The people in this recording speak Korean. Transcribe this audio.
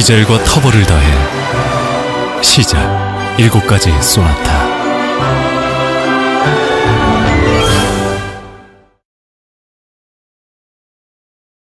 디젤과 터보를 더해 시작. 7가지 소나타.